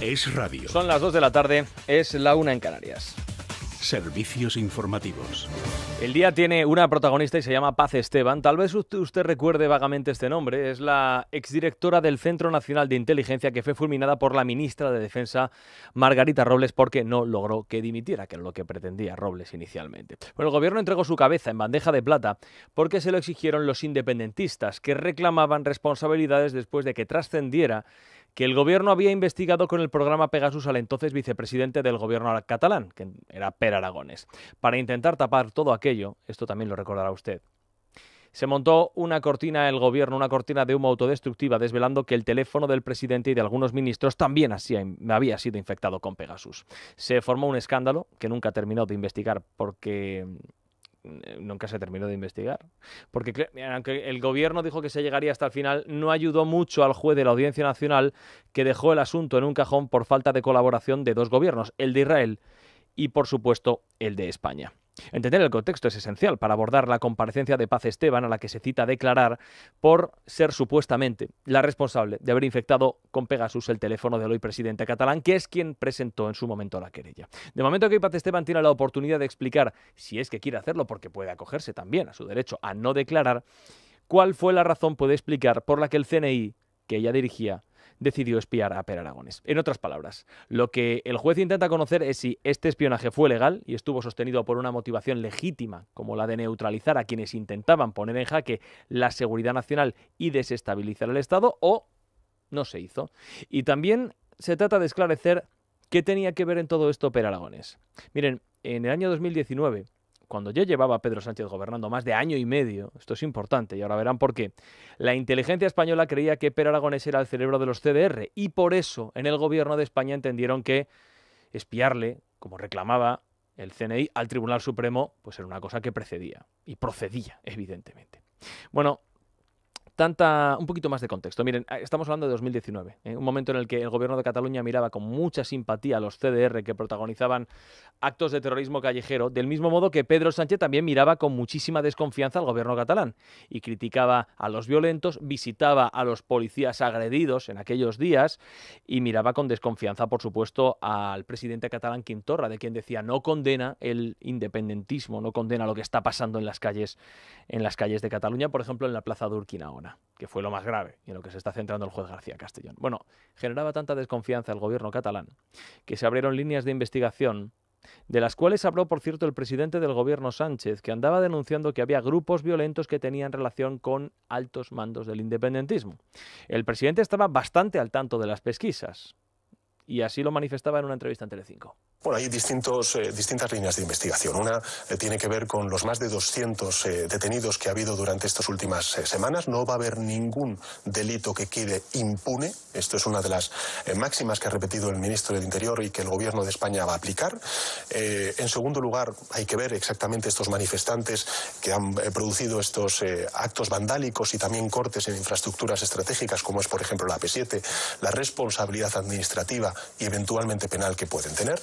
Es radio. Son las 2 de la tarde, es la una en Canarias. Servicios informativos. El día tiene una protagonista y se llama Paz Esteban. Tal vez usted, recuerde vagamente este nombre. Es la exdirectora del Centro Nacional de Inteligencia que fue fulminada por la ministra de Defensa, Margarita Robles, porque no logró que dimitiera, que era lo que pretendía Robles inicialmente. Bueno, el gobierno entregó su cabeza en bandeja de plata porque se lo exigieron los independentistas, que reclamaban responsabilidades después de que trascendiera que el gobierno había investigado con el programa Pegasus al entonces vicepresidente del gobierno catalán, que era Per Aragones. Para intentar tapar todo aquello, esto también lo recordará usted, se montó una cortina el gobierno, una cortina de humo autodestructiva, desvelando que el teléfono del presidente y de algunos ministros también había sido infectado con Pegasus. Se formó un escándalo que nunca terminó de investigar porque nunca se terminó de investigar. Porque aunque el gobierno dijo que se llegaría hasta el final, no ayudó mucho al juez de la Audiencia Nacional que dejó el asunto en un cajón por falta de colaboración de dos gobiernos, el de Israel y por supuesto el de España. Entender el contexto es esencial para abordar la comparecencia de Paz Esteban a la que se cita declarar por ser supuestamente la responsable de haber infectado con Pegasus el teléfono del hoy presidente catalán, que es quien presentó en su momento la querella. De momento que Paz Esteban tiene la oportunidad de explicar, si es que quiere hacerlo, porque puede acogerse también a su derecho a no declarar, cuál fue la razón, puede explicar, por la que el CNI que ella dirigía decidió espiar a Per Aragones. En otras palabras, lo que el juez intenta conocer es si este espionaje fue legal y estuvo sostenido por una motivación legítima, como la de neutralizar a quienes intentaban poner en jaque la seguridad nacional y desestabilizar el Estado, o no se hizo. Y también se trata de esclarecer qué tenía que ver en todo esto Per Aragones. Miren, en el año 2019, cuando ya llevaba Pedro Sánchez gobernando más de año y medio, esto es importante y ahora verán por qué, la inteligencia española creía que Per Aragonés era el cerebro de los CDR y por eso en el gobierno de España entendieron que espiarle, como reclamaba el CNI, al Tribunal Supremo, pues era una cosa que precedía y procedía, evidentemente. Bueno, tanta, un poquito más de contexto. Miren, ah, estamos hablando de 2019, ¿eh? un momento en el que el gobierno de Cataluña miraba con mucha simpatía a los CDR que protagonizaban actos de terrorismo callejero, del mismo modo que Pedro Sánchez también miraba con muchísima desconfianza al gobierno catalán y criticaba a los violentos, visitaba a los policías agredidos en aquellos días y miraba con desconfianza, por supuesto, al presidente catalán Quintorra, de quien decía no condena el independentismo, no condena lo que está pasando en las calles, en las calles de Cataluña, por ejemplo, en la plaza de Urquinaona que fue lo más grave y en lo que se está centrando el juez García Castellón. Bueno, generaba tanta desconfianza el gobierno catalán que se abrieron líneas de investigación de las cuales habló, por cierto, el presidente del gobierno Sánchez, que andaba denunciando que había grupos violentos que tenían relación con altos mandos del independentismo. El presidente estaba bastante al tanto de las pesquisas y así lo manifestaba en una entrevista en Telecinco. Bueno, hay distintos, eh, distintas líneas de investigación. Una eh, tiene que ver con los más de 200 eh, detenidos que ha habido durante estas últimas semanas. No va a haber ningún delito que quede impune. Esto es una de las máximas que ha repetido el ministro del Interior y que el Gobierno de España va a aplicar. en segundo lugar, hay que ver exactamente estos manifestantes que han producido estos actos vandálicos y también cortes en infraestructuras estratégicas, como es, por ejemplo, la P7, la responsabilidad administrativa y eventualmente penal que pueden tener.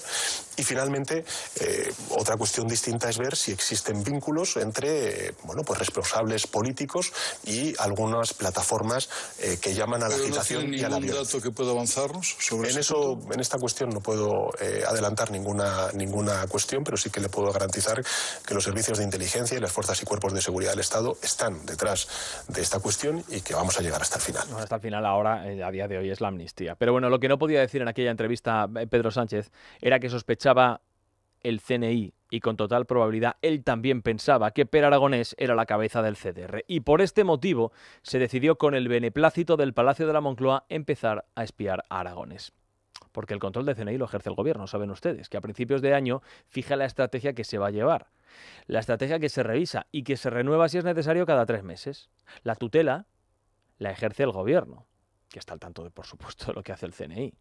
Y finalmente, eh, otra cuestión distinta es ver si existen vínculos entre bueno, pues responsables políticos y algunas plataformas eh, que llaman a la agitación y a la violencia. dato que pueda avanzarnos sobre en eso, en esta cuestión no puedo eh, adelantar ninguna, ninguna cuestión, pero sí que le puedo garantizar que los servicios de inteligencia y las fuerzas y cuerpos de seguridad del Estado están detrás de esta cuestión y que vamos a llegar hasta el final. hasta el final ahora, a día de hoy, es la amnistía. Pero bueno, lo que no podía decir en aquella entrevista Pedro Sánchez era que sospechaba el CNI y con total probabilidad él también pensaba que Per Aragonés era la cabeza del CDR. Y por este motivo se decidió con el beneplácito del Palacio de la Moncloa empezar a espiar a Aragonés. Porque el control del CNI lo ejerce el gobierno, saben ustedes, que a principios de año fija la estrategia que se va a llevar. La estrategia que se revisa y que se renueva si es necesario cada tres meses. La tutela la ejerce el gobierno, que está al tanto de, por supuesto, de lo que hace el CNI.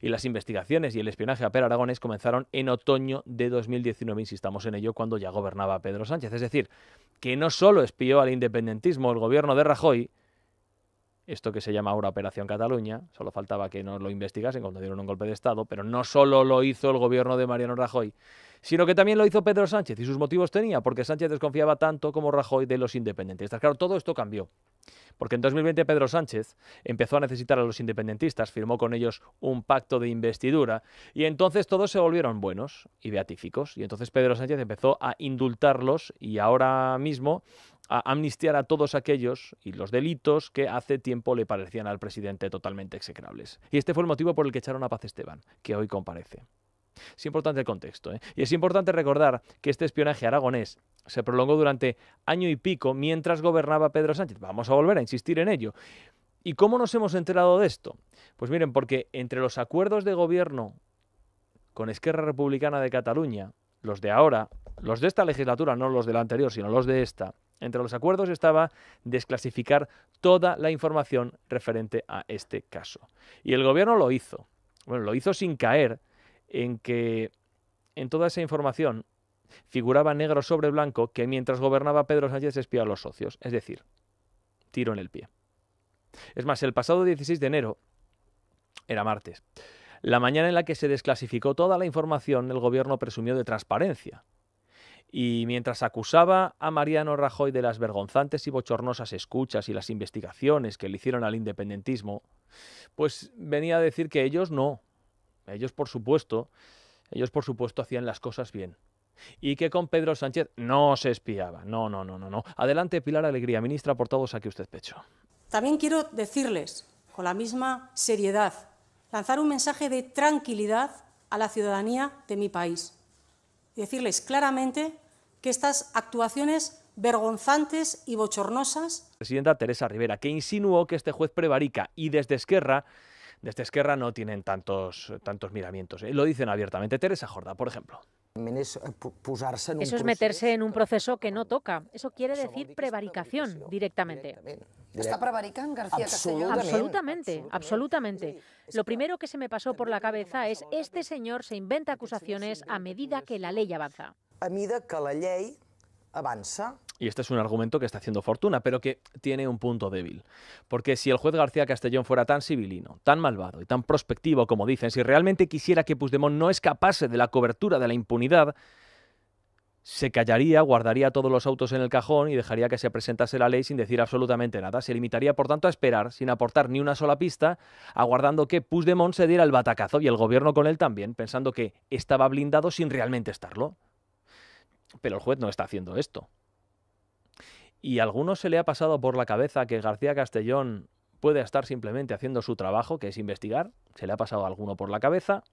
Y las investigaciones y el espionaje a Per Aragones comenzaron en otoño de 2019, insistamos en ello, cuando ya gobernaba Pedro Sánchez. Es decir, que no solo espió al independentismo el gobierno de Rajoy, esto que se llama ahora Operación Cataluña, solo faltaba que no lo investigasen cuando dieron un golpe de Estado, pero no solo lo hizo el gobierno de Mariano Rajoy, sino que también lo hizo Pedro Sánchez y sus motivos tenía, porque Sánchez desconfiaba tanto como Rajoy de los independentistas. Claro, todo esto cambió. Porque en 2020 Pedro Sánchez empezó a necesitar a los independentistas, firmó con ellos un pacto de investidura y entonces todos se volvieron buenos y beatíficos. Y entonces Pedro Sánchez empezó a indultarlos y ahora mismo a amnistiar a todos aquellos y los delitos que hace tiempo le parecían al presidente totalmente execrables. Y este fue el motivo por el que echaron a Paz Esteban, que hoy comparece. Es importante el contexto. ¿eh? Y es importante recordar que este espionaje aragonés se prolongó durante año y pico mientras gobernaba Pedro Sánchez. Vamos a volver a insistir en ello. ¿Y cómo nos hemos enterado de esto? Pues miren, porque entre los acuerdos de gobierno con Esquerra Republicana de Cataluña, los de ahora, los de esta legislatura, no los de la anterior, sino los de esta, entre los acuerdos estaba desclasificar toda la información referente a este caso. Y el gobierno lo hizo. Bueno, lo hizo sin caer en que en toda esa información figuraba negro sobre blanco que mientras gobernaba Pedro Sánchez espiaba a los socios, es decir, tiro en el pie. Es más, el pasado 16 de enero, era martes, la mañana en la que se desclasificó toda la información, el gobierno presumió de transparencia. Y mientras acusaba a Mariano Rajoy de las vergonzantes y bochornosas escuchas y las investigaciones que le hicieron al independentismo, pues venía a decir que ellos no, ellos, por supuesto, ellos, por supuesto, hacían las cosas bien. Y que con Pedro Sánchez no se espiaba. No, no, no, no, no. Adelante, Pilar Alegría, ministra, por todo saque usted pecho. También quiero decirles, con la misma seriedad, lanzar un mensaje de tranquilidad a la ciudadanía de mi país. Y decirles claramente que estas actuaciones vergonzantes y bochornosas. Presidenta Teresa Rivera, que insinuó que este juez prevarica y desde Esquerra desde Esquerra no tienen tantos, tantos miramientos. ¿eh? Lo dicen abiertamente. Teresa Jorda, por ejemplo. Eh, Eso es meterse en un proceso que no toca. Eso quiere decir prevaricación directamente. ¿Está prevaricando García Castellón? Absolutamente, absolutamente. Lo primero que se me pasó por la cabeza es este señor se inventa acusaciones a medida que la ley avanza. A medida que la ley avanza. Y este es un argumento que está haciendo fortuna, pero que tiene un punto débil. Porque si el juez García Castellón fuera tan civilino, tan malvado y tan prospectivo como dicen, si realmente quisiera que Puigdemont no escapase de la cobertura de la impunidad, se callaría, guardaría todos los autos en el cajón y dejaría que se presentase la ley sin decir absolutamente nada. Se limitaría, por tanto, a esperar, sin aportar ni una sola pista, aguardando que Puigdemont se diera el batacazo y el gobierno con él también, pensando que estaba blindado sin realmente estarlo. Pero el juez no está haciendo esto. Y a algunos se le ha pasado por la cabeza que García Castellón puede estar simplemente haciendo su trabajo, que es investigar. Se le ha pasado a alguno por la cabeza.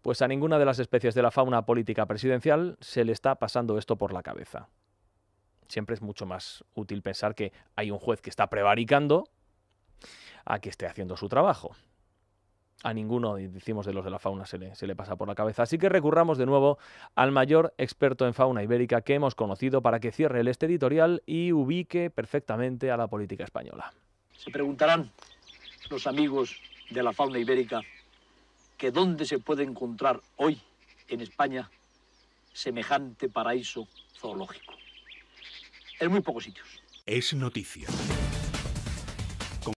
Pues a ninguna de las especies de la fauna política presidencial se le está pasando esto por la cabeza. Siempre es mucho más útil pensar que hay un juez que está prevaricando a que esté haciendo su trabajo a ninguno, decimos de los de la fauna, se le, se le pasa por la cabeza. Así que recurramos de nuevo al mayor experto en fauna ibérica que hemos conocido para que cierre el este editorial y ubique perfectamente a la política española. Se preguntarán los amigos de la fauna ibérica que dónde se puede encontrar hoy en España semejante paraíso zoológico. En muy pocos sitios. Es noticia.